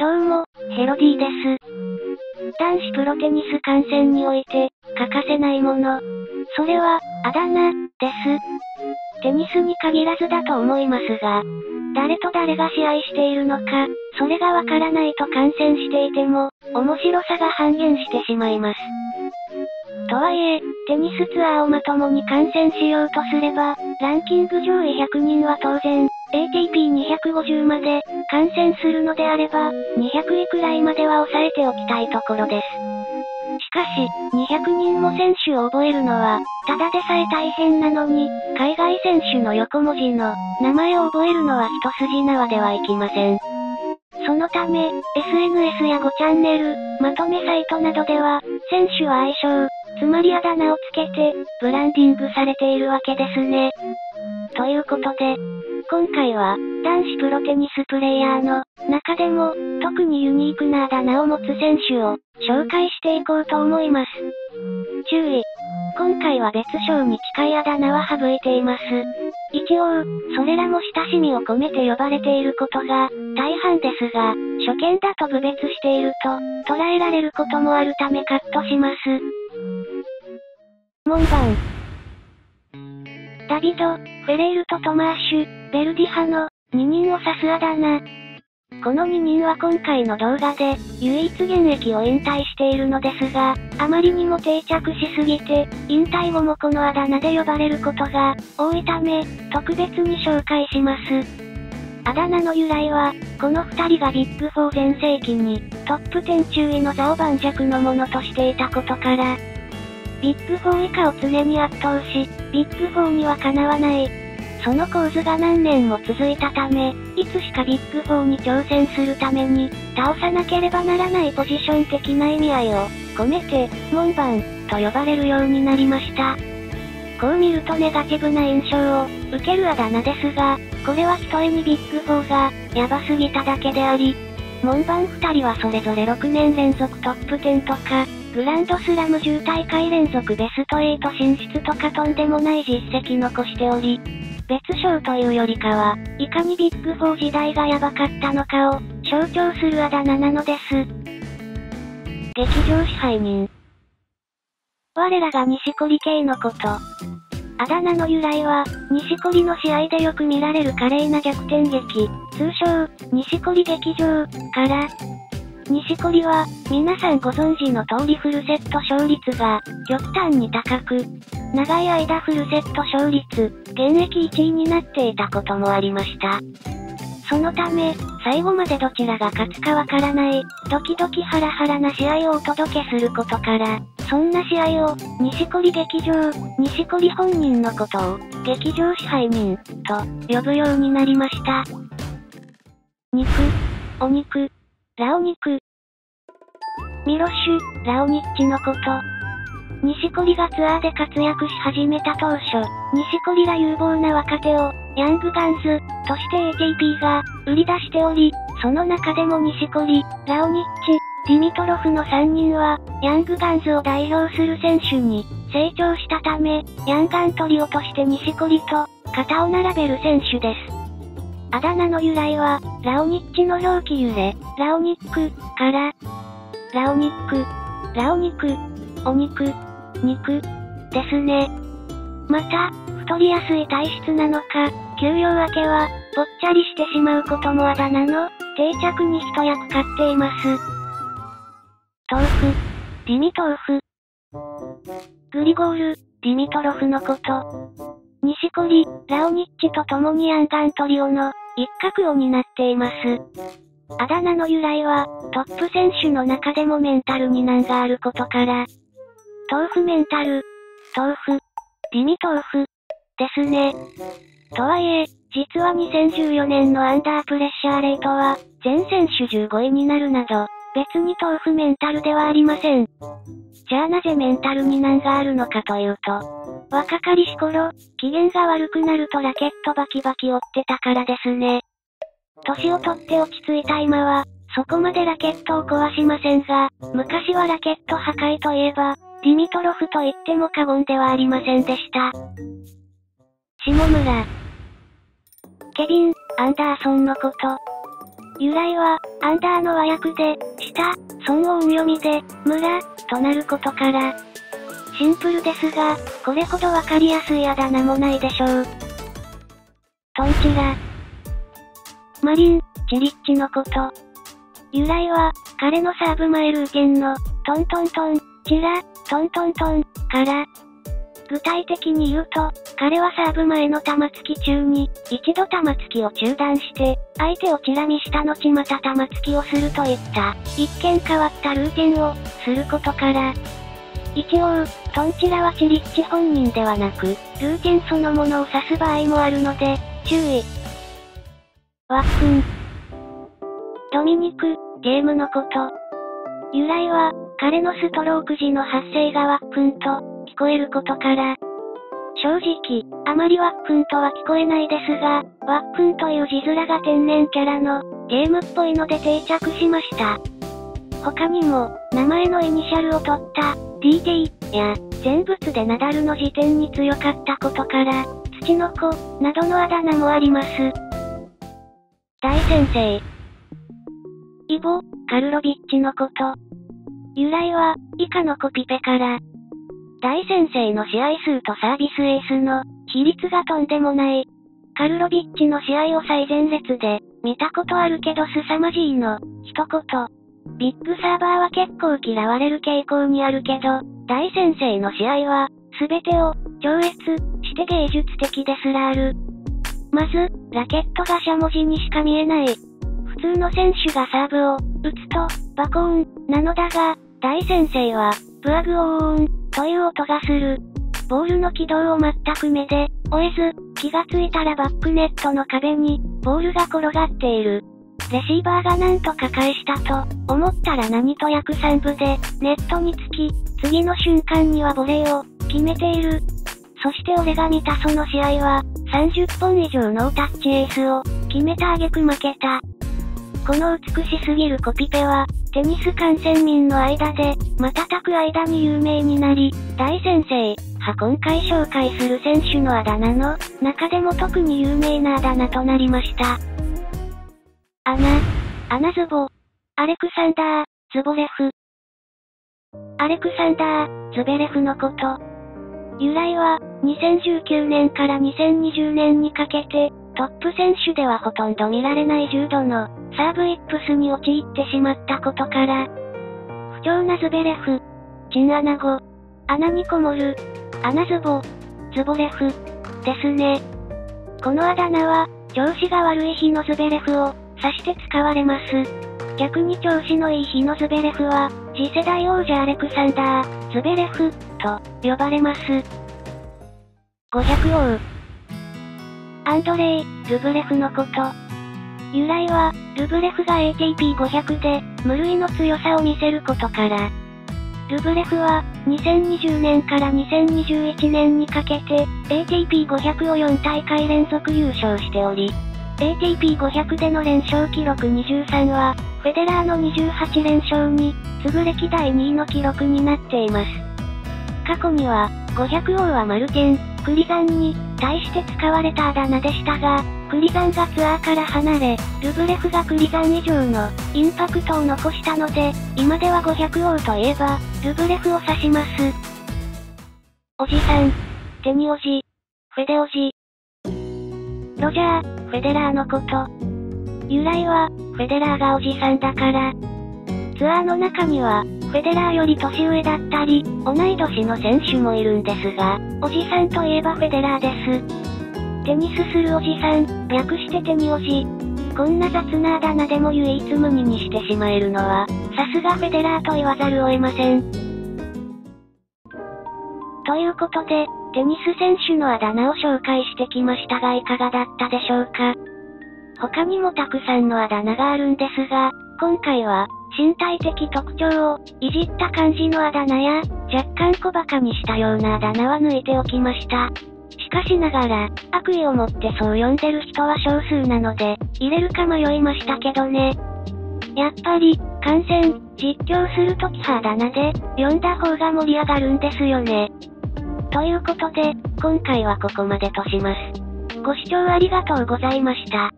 どうも、ヘロディです。男子プロテニス観戦において、欠かせないもの。それは、あだ名、です。テニスに限らずだと思いますが、誰と誰が試合しているのか、それがわからないと観戦していても、面白さが半減してしまいます。とはいえ、テニスツアーをまともに観戦しようとすれば、ランキング上位100人は当然、ATP250 まで、観戦するのであれば、200位くらいまでは抑えておきたいところです。しかし、200人も選手を覚えるのは、ただでさえ大変なのに、海外選手の横文字の、名前を覚えるのは一筋縄ではいきません。そのため、SNS や5チャンネル、まとめサイトなどでは、選手は愛称、つまりあだ名をつけて、ブランディングされているわけですね。ということで、今回は、男子プロテニスプレイヤーの、中でも、特にユニークなあだ名を持つ選手を、紹介していこうと思います。注意。今回は別称に近いあだ名は省いています。一応、それらも親しみを込めて呼ばれていることが、大半ですが、初見だと部別していると、捉えられることもあるためカットします。門番。ダビド、フェレイルとトマーシュ、ベルディ派の、二人を指すあだ名。この二人は今回の動画で、唯一現役を引退しているのですが、あまりにも定着しすぎて、引退後もこのあだ名で呼ばれることが、多いため、特別に紹介します。あだ名の由来は、この二人がビッグ4全盛期に、トップ10中位の座を盤石のものとしていたことから、ビッグ4以下を常に圧倒し、ビッグ4にはかなわない。その構図が何年も続いたため、いつしかビッグ4に挑戦するために、倒さなければならないポジション的な意味合いを、込めて、門番、と呼ばれるようになりました。こう見るとネガティブな印象を、受けるあだ名ですが、これはひとえにビッグ4が、やばすぎただけであり、門番2人はそれぞれ6年連続トップ10とか、グランドスラム10大会連続ベスト8進出とかとんでもない実績残しており、別称というよりかは、いかにビッグ4時代がヤバかったのかを、象徴するあだ名なのです。劇場支配人。我らが西堀系のこと。あだ名の由来は、西堀の試合でよく見られる華麗な逆転劇、通称、西堀劇場、から、西堀は、皆さんご存知の通りフルセット勝率が、極端に高く、長い間フルセット勝率、現役1位になっていたこともありました。そのため、最後までどちらが勝つかわからない、ドキドキハラハラな試合をお届けすることから、そんな試合を、西堀劇場、西堀本人のことを、劇場支配人、と、呼ぶようになりました。肉、お肉、ラオ肉。ミロッシュ、ラオニッチのこと。西コリがツアーで活躍し始めた当初、西コリら有望な若手を、ヤングガンズ、として ATP が、売り出しており、その中でも西コリ、ラオニッチ、ディミトロフの3人は、ヤングガンズを代表する選手に、成長したため、ヤンガントリオとして西コリと、肩を並べる選手です。あだ名の由来は、ラオニッチの表記揺れ、ラオニック、から、ラオニック、ラオニク、お肉、肉、ですね。また、太りやすい体質なのか、休養明けは、ぽっちゃりしてしまうこともあだ名の、定着に一役買っています。豆腐、ディミ豆腐。グリゴール、ディミトロフのこと。西堀、ラオニッチと共にアンガントリオの、一角を担っています。あだ名の由来は、トップ選手の中でもメンタルに難があることから、豆腐メンタル、豆腐、ディミ豆腐、ですね。とはいえ、実は2014年のアンダープレッシャーレートは、全選手15位になるなど、別に豆腐メンタルではありません。じゃあなぜメンタルに難があるのかというと、若かりし頃、機嫌が悪くなるとラケットバキバキ折ってたからですね。年を取って落ち着いた今は、そこまでラケットを壊しませんが、昔はラケット破壊といえば、ディミトロフと言っても過言ではありませんでした。下村。ケビン、アンダーソンのこと。由来は、アンダーの和訳で、下、孫音読みで、村、となることから。シンプルですが、これほどわかりやすいあだ名もないでしょう。トンチラ。マリン、チリッチのこと。由来は、彼のサーブ前ルーテンの、トントントン、チラ、トントントン、から。具体的に言うと、彼はサーブ前の玉突き中に、一度玉突きを中断して、相手をチラ見した後また玉突きをするといった、一見変わったルーティンを、することから。一応、トンチラはチリッチ本人ではなく、ルーティンそのものを指す場合もあるので、注意。ワックン。ドミニク、ゲームのこと。由来は、彼のストローク時の発声がワックンと、聞こえることから、正直、あまりワックンとは聞こえないですが、ワックンという字面が天然キャラの、ゲームっぽいので定着しました。他にも、名前のイニシャルを取った、DT や、全物でナダルの時点に強かったことから、土の子、などのあだ名もあります。大先生。イボ、カルロビッチのこと。由来は、以下のコピペから、大先生の試合数とサービスエースの比率がとんでもない。カルロビッチの試合を最前列で見たことあるけど凄まじいの一言。ビッグサーバーは結構嫌われる傾向にあるけど、大先生の試合は全てを超越して芸術的ですらある。まず、ラケットがしゃもじにしか見えない。普通の選手がサーブを打つとバコーンなのだが、大先生はブアグオーンという音がする。ボールの軌道を全く目で、追えず、気がついたらバックネットの壁に、ボールが転がっている。レシーバーがなんとか返したと、思ったら何と約3部で、ネットにつき、次の瞬間にはボレーを、決めている。そして俺が見たその試合は、30本以上のタッチエースを、決めた挙句負けた。この美しすぎるコピペは、テニス観戦民の間で、瞬く間に有名になり、大先生、は今回紹介する選手のあだ名の、中でも特に有名なあだ名となりました。アナ、アナズボ、アレクサンダー、ズボレフ。アレクサンダー、ズベレフのこと。由来は、2019年から2020年にかけて、トップ選手ではほとんど見られない重度のサーブイップスに陥ってしまったことから、不調なズベレフ、チンアナゴ、穴にこもる、穴ズボ、ズボレフ、ですね。このあだ名は、調子が悪い日のズベレフを指して使われます。逆に調子のいい日のズベレフは、次世代王者アレクサンダー、ズベレフ、と呼ばれます。500王。アンドレイ、ルブレフのこと。由来は、ルブレフが ATP500 で、無類の強さを見せることから。ルブレフは、2020年から2021年にかけて、ATP500 を4大会連続優勝しており、ATP500 での連勝記録23は、フェデラーの28連勝に、次ぐ歴代2位の記録になっています。過去には、500王はマルテン、クリザンに、対して使われたあだ名でしたが、クリザンがツアーから離れ、ルブレフがクリザン以上のインパクトを残したので、今では500王といえば、ルブレフを指します。おじさん、テニオジ、フェデオジ、ロジャー、フェデラーのこと。由来は、フェデラーがおじさんだから。ツアーの中には、フェデラーより年上だったり、同い年の選手もいるんですが、おじさんといえばフェデラーです。テニスするおじさん、略してテニおじ。こんな雑なあだ名でも唯一無二にしてしまえるのは、さすがフェデラーと言わざるを得ません。ということで、テニス選手のあだ名を紹介してきましたがいかがだったでしょうか他にもたくさんのあだ名があるんですが、今回は、身体的特徴を、いじった感じのあだ名や、若干小馬鹿にしたようなあだ名は抜いておきました。しかしながら、悪意を持ってそう呼んでる人は少数なので、入れるか迷いましたけどね。やっぱり、観戦、実況するときはあだ名で、読んだ方が盛り上がるんですよね。ということで、今回はここまでとします。ご視聴ありがとうございました。